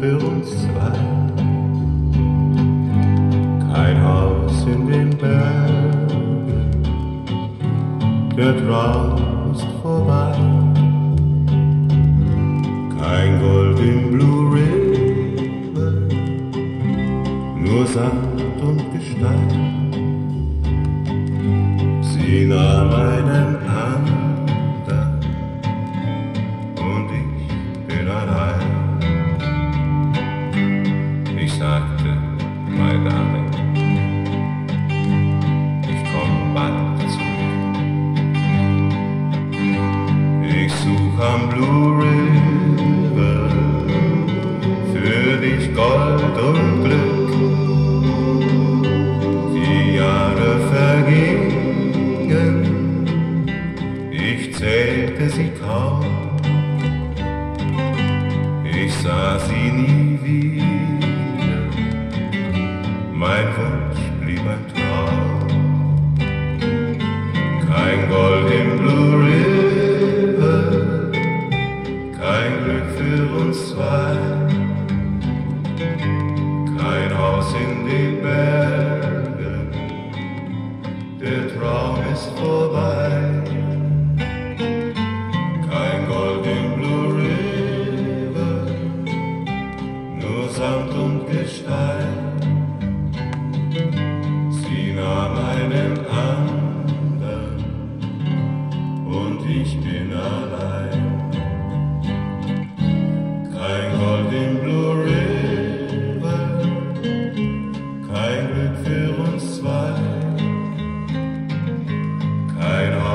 für uns zwei. Kein Haus in den Bergen, der Traum ist vorbei. Kein Gold im Blue River, nur Sand und Gestein. Sie nahm einen my darling, ich komm bald zurück. Ich such am Blue River für dich Gold und Glück. Die Jahre vergingen, ich zählte sie kaum. Ich sah sie nie wieder, mein Wunsch blieb ein Traum. Kein Gold im Blue River, kein Glück für uns zwei, kein Haus in den Bergen, der Traum ist vorbei. Sand und Gestein.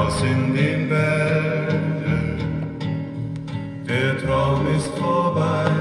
Haus in den Bergen, der Traum ist vorbei.